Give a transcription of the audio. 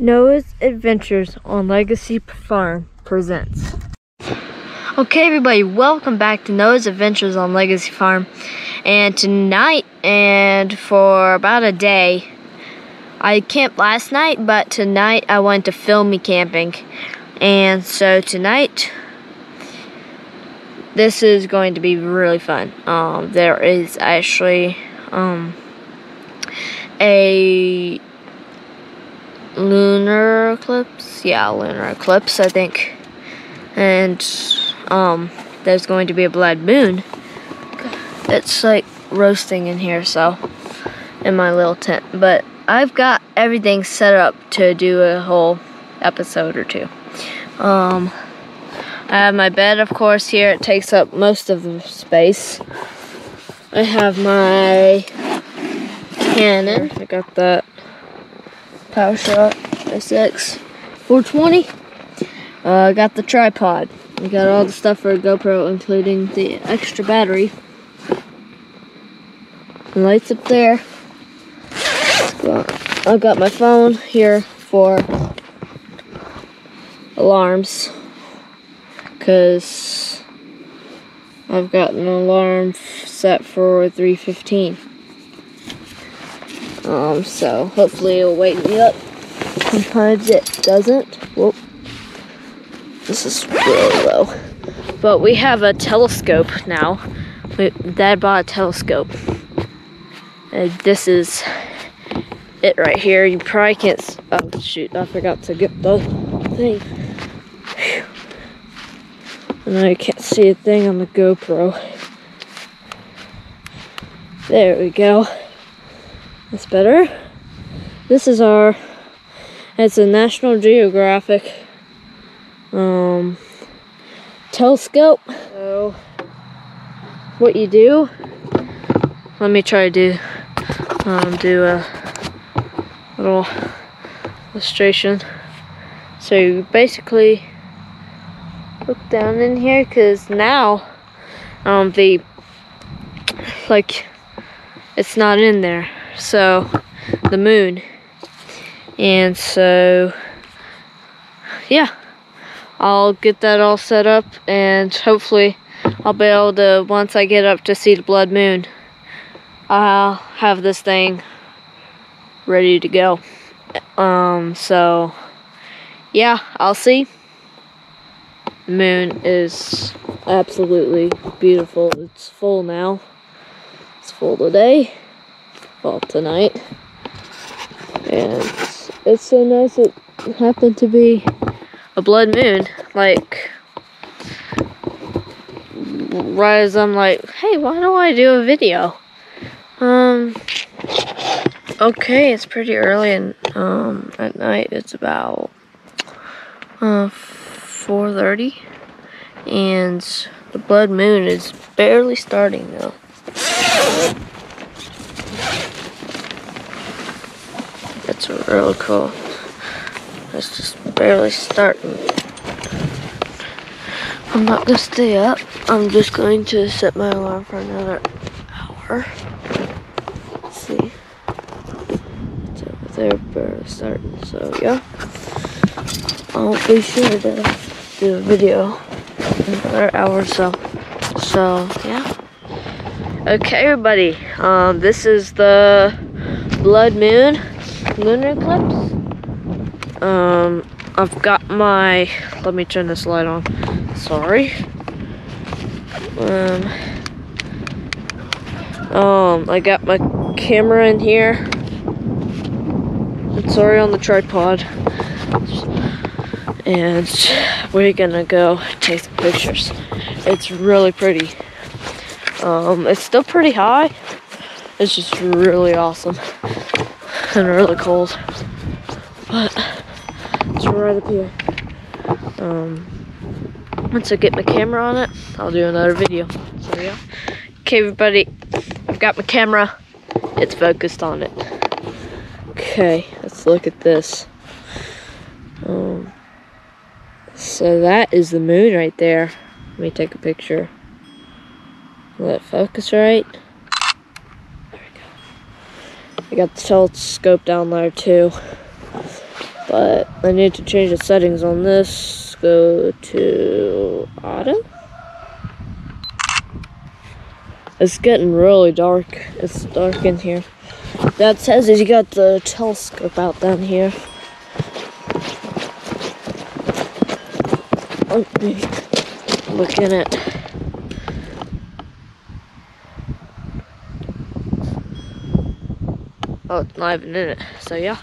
Noah's Adventures on Legacy Farm presents. Okay, everybody, welcome back to Noah's Adventures on Legacy Farm. And tonight, and for about a day, I camped last night, but tonight I went to film me camping. And so tonight, this is going to be really fun. Um, there is actually um, a lunar eclipse. Yeah, lunar eclipse, I think. And um, there's going to be a blood moon. It's like roasting in here, so in my little tent. But I've got everything set up to do a whole episode or two. Um, I have my bed, of course, here. It takes up most of the space. I have my Canon. I got that PowerShot SX 420. Uh, I got the tripod. I got all the stuff for a GoPro, including the extra battery. The lights up there. I've got my phone here for alarms because I've got an alarm set for 315. Um, so hopefully it'll wake me up. Sometimes it doesn't. Whoop. This is really low. But we have a telescope now. We, Dad bought a telescope. And this is it right here. You probably can't. Oh, shoot. I forgot to get the thing. And I can't see a thing on the GoPro. There we go. That's better. This is our, it's a National Geographic um, telescope. So, what you do, let me try to do, um, do a little illustration. So you basically look down in here because now, um, the, like, it's not in there so the moon. And so yeah I'll get that all set up and hopefully I'll be able to once I get up to see the blood moon I'll have this thing ready to go. Um so yeah I'll see. The moon is absolutely beautiful. It's full now. It's full today well tonight. And it's, so nice it happened to be a blood moon. Like right as I'm like hey why don't I do a video? Um okay it's pretty early and um at night it's about uh 4:30 and the blood moon is barely starting though It's really cool. It's just barely starting. I'm not gonna stay up. I'm just going to set my alarm for another hour. Let's see. It's over there, barely starting. So yeah, I'll be sure to do a video in another hour or so. So yeah. Okay, everybody. Um, this is the blood moon lunar eclipse. Um, I've got my, let me turn this light on. Sorry. Um, um, I got my camera in here. It's already on the tripod. And we're gonna go take some pictures. It's really pretty. Um, it's still pretty high. It's just really awesome and really cold. But it's right up here. Um, once I get my camera on it, I'll do another video. So yeah. Okay, everybody, I've got my camera. It's focused on it. Okay, let's look at this. Um, so that is the moon right there. Let me take a picture. Will it focus right? I got the telescope down there too. But I need to change the settings on this. Go to auto. It's getting really dark. It's dark in here. That says is you got the telescope out down here. Let me look in it. Oh, it's not even in it. So yeah.